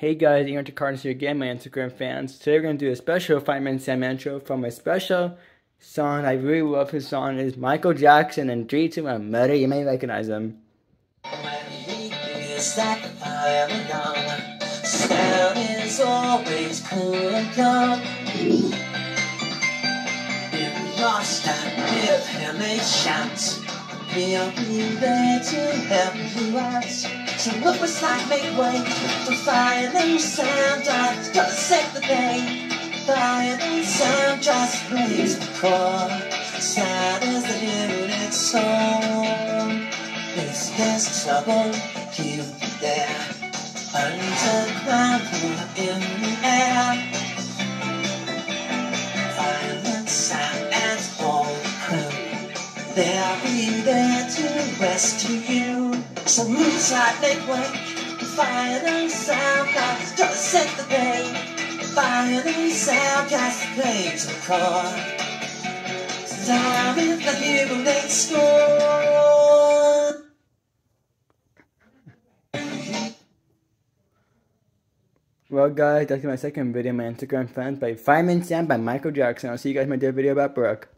Hey guys, Aiden Cardenas here again, my Instagram fans. Today we're going to do a special Fireman Sam intro from a special song. I really love his song. It's Michael Jackson and 3 2 1 Murder. You may recognize him. Lost, give him a chance. He'll be there to help you out. So look beside, make way for Fireman Sam just to save the day. Fireman Sam just raise the core. Sad as the unit song. This is trouble, he'll be there. Underground They'll be there to rescue you. So moonshot make way. Fireman Sam to set the day. Fireman Sam cast plays the chord. Time with the hero they score. Well guys, that's my second video on my Instagram fans by Fireman Sam by Michael Jackson. I'll see you guys in my video about Brooke.